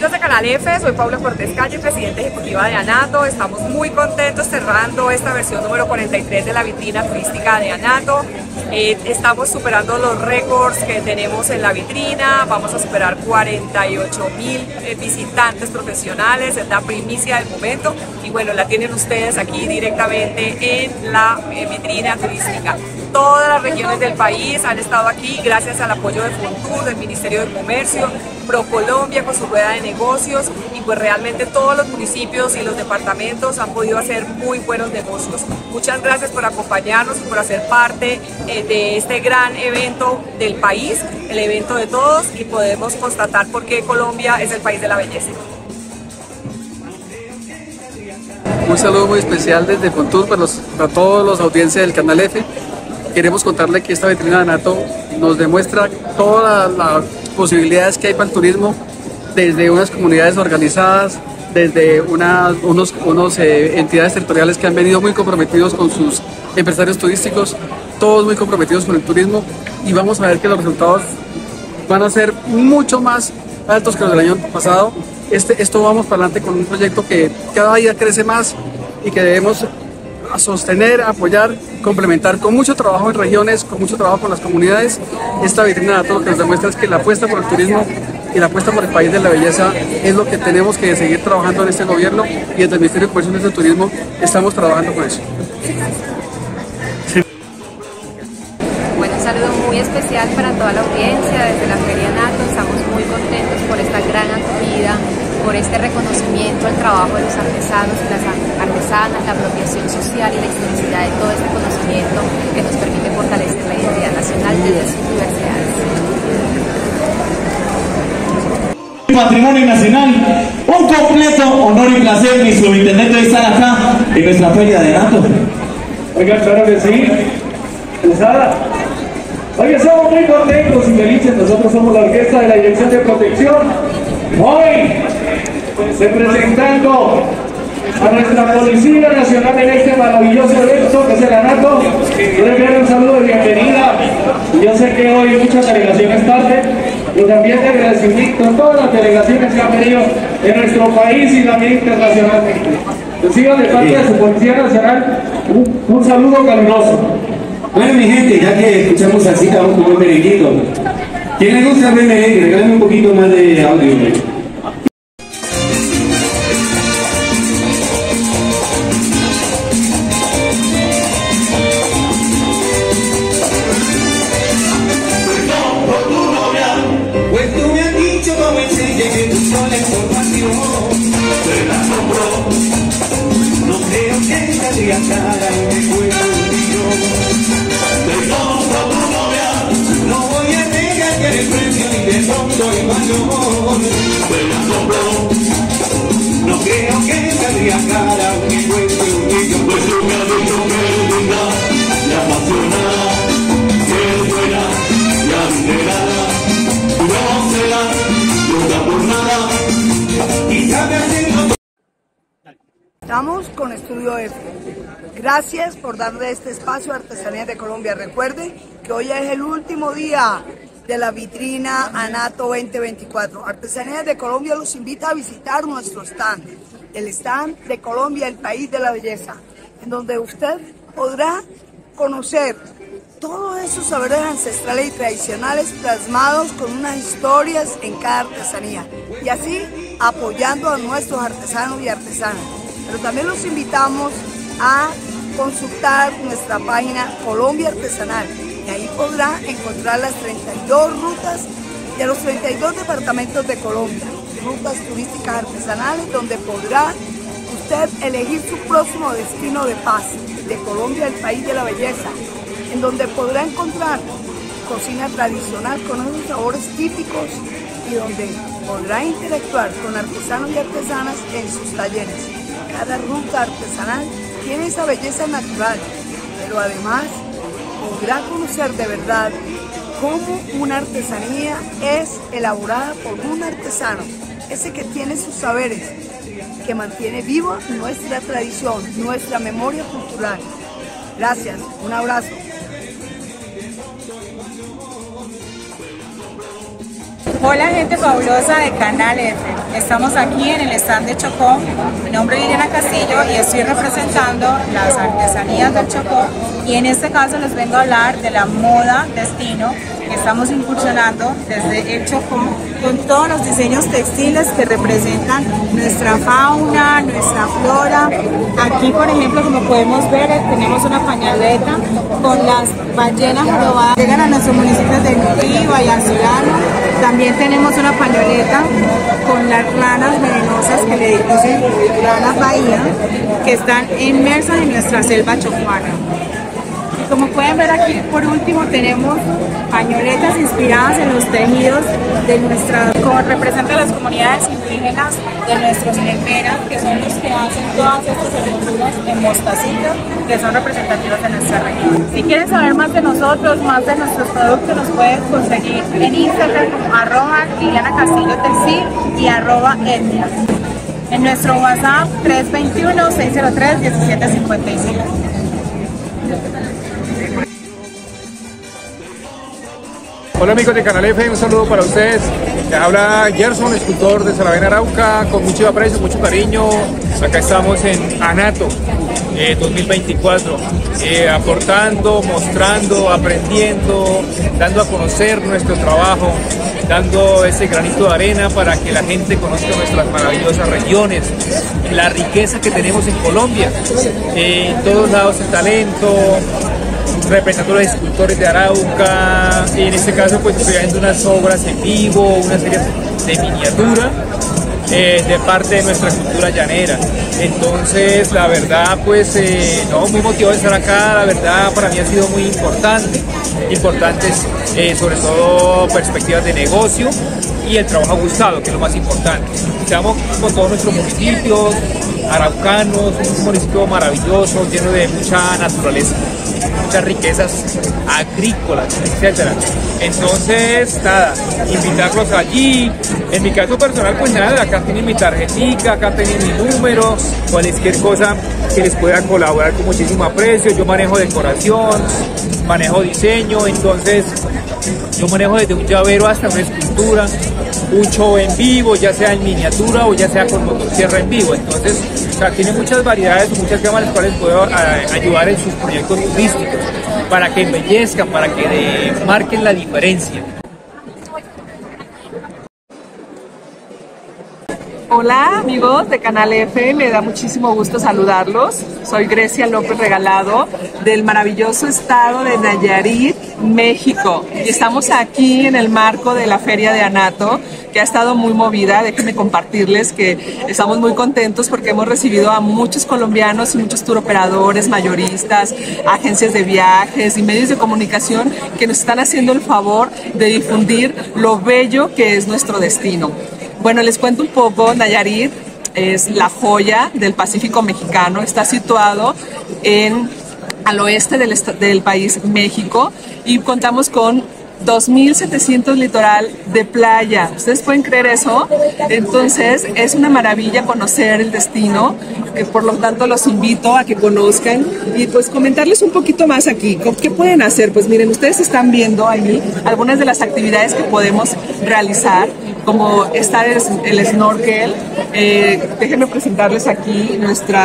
Amigos de Canal F, soy Paula Cortés Calle, presidenta ejecutiva de ANATO. Estamos muy contentos cerrando esta versión número 43 de la vitrina turística de ANATO. Eh, estamos superando los récords que tenemos en la vitrina, vamos a superar 48 mil eh, visitantes profesionales, es la primicia del momento y bueno, la tienen ustedes aquí directamente en la eh, vitrina turística. Todas las regiones del país han estado aquí gracias al apoyo de Fontur, del Ministerio de Comercio, ProColombia con su rueda de negocios y pues realmente todos los municipios y los departamentos han podido hacer muy buenos negocios. Muchas gracias por acompañarnos y por hacer parte eh, de este gran evento del país, el evento de todos y podemos constatar por qué Colombia es el país de la belleza. Un saludo muy especial desde Fontur para, para todos los audiencias del Canal F. Queremos contarle que esta vitrina de NATO nos demuestra todas las posibilidades que hay para el turismo desde unas comunidades organizadas, desde unas unos eh, entidades territoriales que han venido muy comprometidos con sus empresarios turísticos, todos muy comprometidos con el turismo y vamos a ver que los resultados van a ser mucho más altos que los del año pasado. Este, esto vamos para adelante con un proyecto que cada día crece más y que debemos sostener, apoyar, complementar con mucho trabajo en regiones, con mucho trabajo con las comunidades. Esta vitrina todo lo que nos demuestra es que la apuesta por el turismo y la apuesta por el país de la belleza es lo que tenemos que seguir trabajando en este gobierno y desde el Ministerio de Comercio y de Turismo estamos trabajando con eso. Reconocimiento al trabajo de los artesanos y las artesanas, la apropiación social y la extensividad de todo este conocimiento que nos permite fortalecer la identidad nacional desde sus diversidades. Patrimonio Nacional, un completo honor y placer, mi subintendente, de estar acá en nuestra feria de NATO. Oiga, claro que sí. Pesada. Oye, somos muy contentos y felices. Nosotros somos la orquesta de la Dirección de Protección. Hoy, representando a nuestra Policía Nacional en este maravilloso evento que es el ANATO. Quiero enviar un saludo de bienvenida. Yo sé que hoy muchas delegaciones tarde y también de agradecimiento a todas las delegaciones que han venido en nuestro país y también internacionalmente. Reciban de parte de su Policía Nacional un, un saludo caluroso. Bueno, mi gente, ya que escuchamos así, vamos con un merenguito. ¿Quién le gusta el merengue? Regálame un poquito más de audio. Y me un novia No voy a negar que eres precio ni de pronto y la compró. No creo que saldría cara y me cuesta un millón. Pues me dicho que es linda y apasionada Gracias por darle este espacio a Artesanías de Colombia. Recuerden que hoy es el último día de la vitrina ANATO 2024. Artesanías de Colombia los invita a visitar nuestro stand, el stand de Colombia, el país de la belleza, en donde usted podrá conocer todos esos saberes ancestrales y tradicionales plasmados con unas historias en cada artesanía y así apoyando a nuestros artesanos y artesanas. Pero también los invitamos a consultar nuestra página Colombia Artesanal y ahí podrá encontrar las 32 rutas de los 32 departamentos de Colombia, rutas turísticas artesanales donde podrá usted elegir su próximo destino de paz, de Colombia, el país de la belleza, en donde podrá encontrar cocina tradicional con unos sabores típicos y donde podrá interactuar con artesanos y artesanas en sus talleres. Cada ruta artesanal tiene esa belleza natural, pero además podrá conocer de verdad cómo una artesanía es elaborada por un artesano, ese que tiene sus saberes, que mantiene viva nuestra tradición, nuestra memoria cultural. Gracias, un abrazo. Hola gente fabulosa de Canal F. Estamos aquí en el stand de Chocó. Mi nombre es Liliana Castillo y estoy representando las artesanías del Chocó. Y en este caso les vengo a hablar de la moda destino que estamos incursionando desde el Chocó con todos los diseños textiles que representan nuestra fauna, nuestra flora. Aquí, por ejemplo, como podemos ver, tenemos una pañaleta con las ballenas jorobadas llegan a nuestros municipios de Nutiva y. También tenemos una pañoleta con las ranas venenosas que le dicen ranas bahía, que están inmersas en nuestra selva chocuana. Como pueden ver aquí, por último, tenemos pañoletas inspiradas en los tejidos de nuestra, como representan las comunidades indígenas de nuestros lemeras, que son los que hacen todas estas hermosuras en mostacito, que son representativos de nuestra región. Si quieren saber más de nosotros, más de nuestros productos, nos pueden conseguir en Instagram arroba Liliana Castillo Textil y arroba etnia. En nuestro WhatsApp 321-603-1755. Hola amigos de Canal F, un saludo para ustedes. Les habla Gerson, escultor de Salavena Arauca, con mucho aprecio, mucho cariño. Acá estamos en Anato 2024, eh, aportando, mostrando, aprendiendo, dando a conocer nuestro trabajo, dando ese granito de arena para que la gente conozca nuestras maravillosas regiones, la riqueza que tenemos en Colombia. Eh, en todos lados el talento, representando los escultores de Arauca, y en este caso pues estoy haciendo unas obras en vivo, una serie de miniatura eh, de parte de nuestra cultura llanera. Entonces, la verdad, pues, eh, no, muy motivado de estar acá, la verdad para mí ha sido muy importante, importantes eh, sobre todo perspectivas de negocio y el trabajo gustado, que es lo más importante. Estamos con todos nuestros municipios, araucanos, un municipio maravilloso, lleno de mucha naturaleza muchas riquezas agrícolas, etcétera. Entonces, nada, invitarlos allí. En mi caso personal, pues nada, acá tienen mi tarjetita, acá tienen mi número, cualquier cosa que les pueda colaborar con muchísimo aprecio. Yo manejo decoración, manejo diseño, entonces yo manejo desde un llavero hasta una escultura, un show en vivo, ya sea en miniatura o ya sea con motosierra en vivo. Entonces, o sea, tiene muchas variedades, muchas gamas las cuales puedo eh, ayudar en sus proyectos turísticos para que embellezcan, para que marquen la diferencia. Hola amigos de Canal F, me da muchísimo gusto saludarlos. Soy Grecia López Regalado del maravilloso estado de Nayarit, México. Y estamos aquí en el marco de la Feria de Anato, que ha estado muy movida. Déjenme compartirles que estamos muy contentos porque hemos recibido a muchos colombianos y muchos turoperadores, mayoristas, agencias de viajes y medios de comunicación que nos están haciendo el favor de difundir lo bello que es nuestro destino. Bueno, les cuento un poco, Nayarit es la joya del Pacífico mexicano, está situado en al oeste del, país México y contamos con 2.700 litoral de playa. ¿Ustedes pueden creer eso? Entonces es una maravilla conocer el destino, que por lo tanto los invito a que conozcan y pues comentarles un poquito más aquí. ¿Qué pueden hacer? Pues miren, ustedes están viendo ahí algunas de las actividades que podemos realizar como estar el, el snorkel. Eh, déjenme presentarles aquí nuestro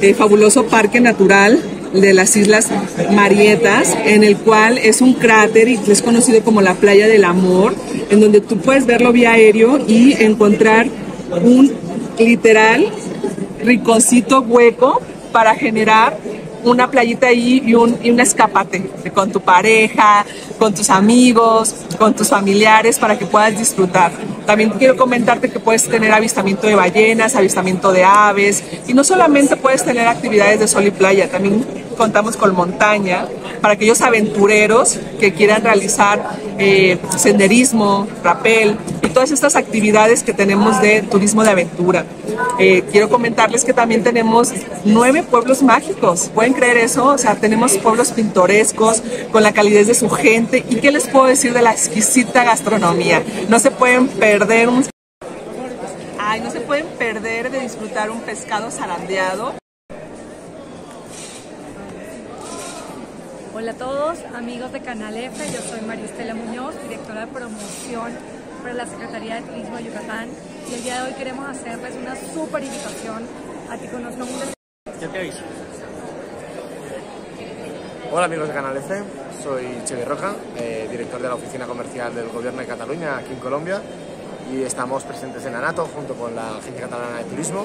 eh, fabuloso parque natural de las Islas Marietas, en el cual es un cráter y es conocido como la Playa del Amor, en donde tú puedes verlo vía aéreo y encontrar un literal riconcito hueco para generar una playita ahí y un, y un escapate con tu pareja, con tus amigos, con tus familiares para que puedas disfrutar. También quiero comentarte que puedes tener avistamiento de ballenas, avistamiento de aves y no solamente puedes tener actividades de sol y playa, también contamos con montaña para aquellos aventureros que quieran realizar eh, senderismo, rapel y todas estas actividades que tenemos de turismo de aventura. Eh, quiero comentarles que también tenemos nueve pueblos mágicos. ¿Pueden creer eso? O sea, tenemos pueblos pintorescos con la calidez de su gente. ¿Y qué les puedo decir de la exquisita gastronomía? No se pueden perder un... Ay, no se pueden perder de disfrutar un pescado zarandeado. Hola a todos, amigos de Canal F, yo soy María Estela Muñoz, directora de promoción para la Secretaría de Turismo de Yucatán y el día de hoy queremos hacerles una súper invitación a que conozcan un. Hola amigos de Canal F, soy Chevy Roja, eh, director de la Oficina Comercial del Gobierno de Cataluña aquí en Colombia y estamos presentes en Anato junto con la Agencia Catalana de Turismo.